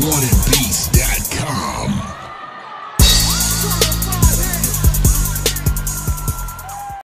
Wanted beast.